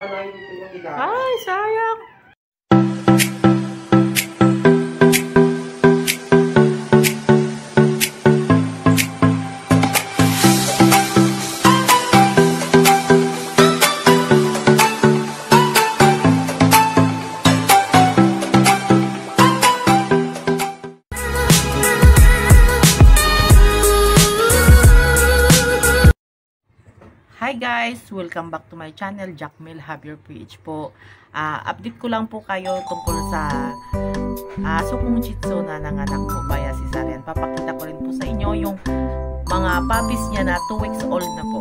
Ay, sayang. Hi guys! Welcome back to my channel, Jackmel Javier PH po. Ah, update ko lang po kayo tungkol sa aso kong chitso na nanganak po via cesarean. Papakita ko rin po sa inyo yung mga puppies niya na 2 weeks old na po.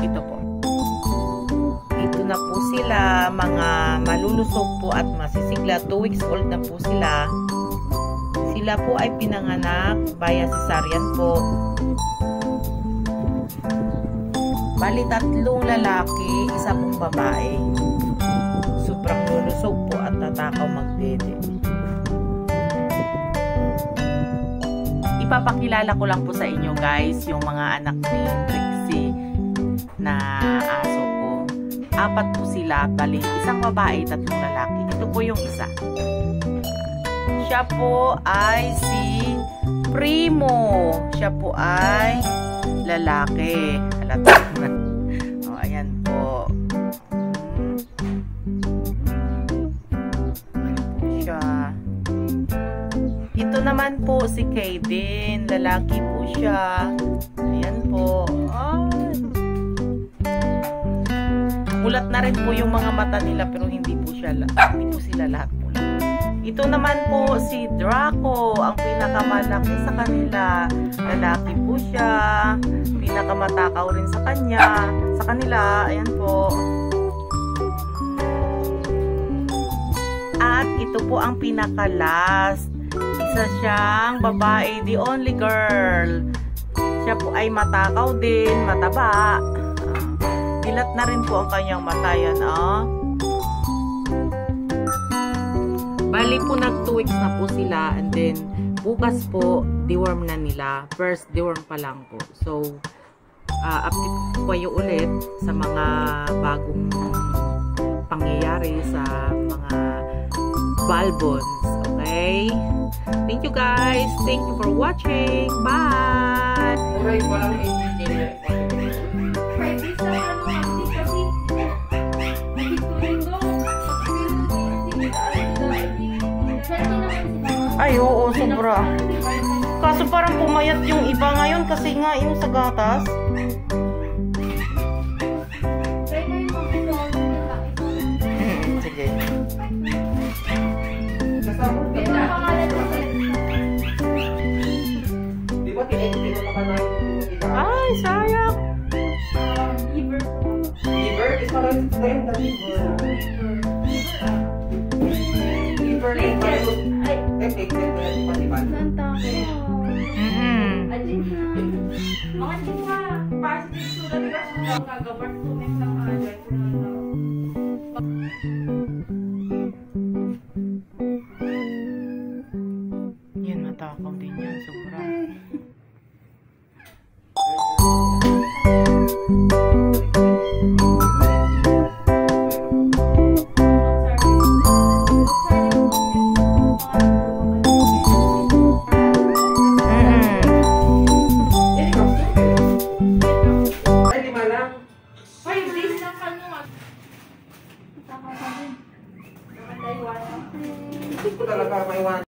Ito po. Ito na po sila, mga malulusog po at masisigla. 2 weeks old na po sila. Sila po ay pinanganak via cesarean po. Bali, tatlong lalaki, isa pong babae. Sobrang lulusog po at tatakaw magdede. Ipapakilala ko lang po sa inyo guys, yung mga anak ni Trixie na aso ko. Apat po sila, bali, isang babae, tatlong lalaki. Ito po yung isa. Siya po ay si Primo. Siya po ay lalaki. Halata na. O, ayan po. Ayan po siya. Ito naman po si Kaden. Lalaki po siya. Ayan po. Ay. Mulat na rin po yung mga mata nila pero hindi po siya hindi po sila lahat. Ito naman po si Draco, ang pinakamalaki sa kanila. Lalaki po siya. Pinakamatakaw rin sa kanya. Sa kanila, ayan po. At ito po ang pinaka-last. Isa siyang babae, the only girl. Siya po ay matakaw din, mataba. Dilat na rin po ang kanyang mata yan, oh. Bali po nag 2 weeks na po sila and then bukas po deworm na nila. First deworm pa lang po. So uh, update ko kayo ulit sa mga bagong pangyayari sa mga balbons. Okay? Thank you guys. Thank you for watching. Bye! Ay, oo, sobra. Kaso parang pumayat yung iba ngayon kasi nga yung sa gatas. Hmm, sige. Ay, sayang. Liver is parang liver. Liver Mga chika, positive sulat kasi daw kagabar tumis lang agad. Yan, matakaw din yan. Sobra. Mm-hmm. Five days lang kano ah. Tama pa din. Nakadaywan. Hindi ko talaga maiwan.